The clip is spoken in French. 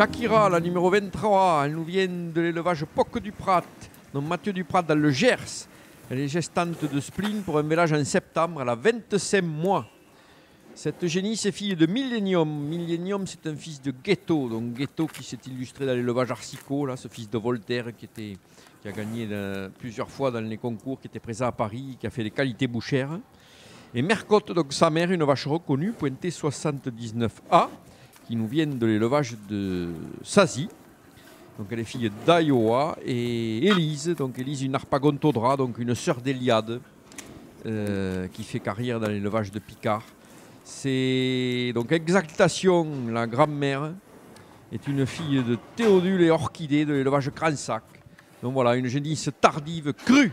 Shakira, la numéro 23, elle nous vient de l'élevage Poc du Prat, donc Mathieu Duprat dans le Gers. Elle est gestante de spleen pour un ménage en septembre, elle a 25 mois. Cette génisse est fille de Millennium. Millennium, c'est un fils de Ghetto, donc Ghetto qui s'est illustré dans l'élevage Arsico, là, ce fils de Voltaire qui, a gagné euh, plusieurs fois dans les concours, qui était présent à Paris, qui a fait des qualités bouchères. Et Mercotte, donc sa mère, une vache reconnue, pointée 79A, qui nous vient de l'élevage de Sazi. Donc elle est fille d'Iowa. Et Élise, donc Élise, une arpagontodra, donc une sœur d'Eliade, euh, qui fait carrière dans l'élevage de Picard. C'est donc Exaltation, la grand-mère, est une fille de Théodule et Orchidée de l'élevage Cransac. Donc voilà, une génisse tardive crue.